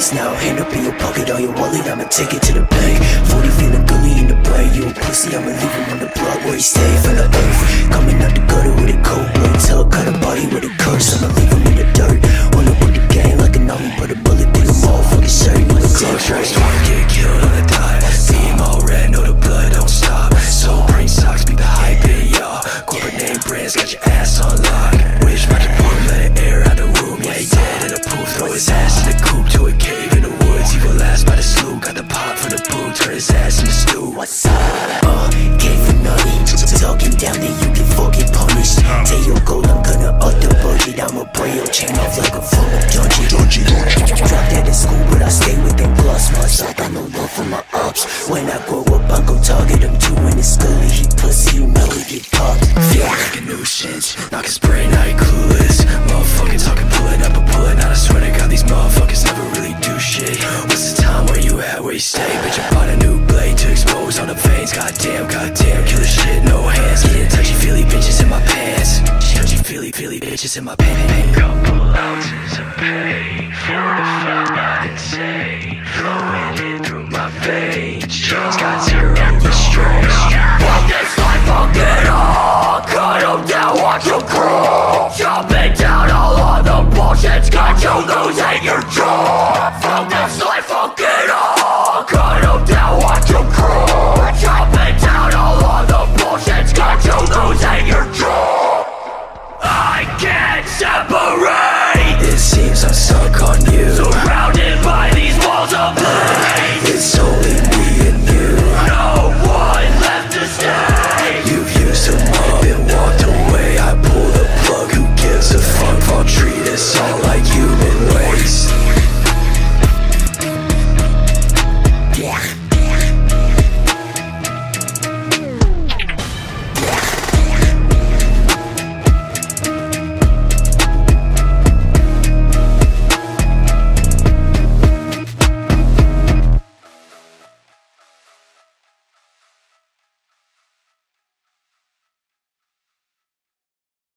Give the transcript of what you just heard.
this now. Hand up in your pocket, all your wallet, I'ma take it to the bank. 40 feeling bully in the brain, you a pussy, I'ma leave him on the block where he stay from the his ass into stew What's up? Uh, came for nothing. Talking down, that you get fucking punished. Tell your goal, I'm gonna up the budget. I'ma break your chain off like a full of dungeon. Dropped out of school, but I stay with them plus much. I got no love for my ups. When I grow up, I'm gon' target them too. When it's good, he pussy, you know he get popped. Feel like a nuisance, knock his brain out, clueless Motherfucking talking, pulling up a pulling out I swear to God, these motherfuckers never really do shit What's the time, where you at, where you stay? Bitch, I to expose on the veins. Goddamn, goddamn, Kill killer shit, no hands. Getting touchy-feely bitches in my pants. Touchy-feely, feely bitches in my pants. Couple ounces of pain For the felt not insane. Flowing in through my veins. Just